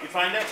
You find it?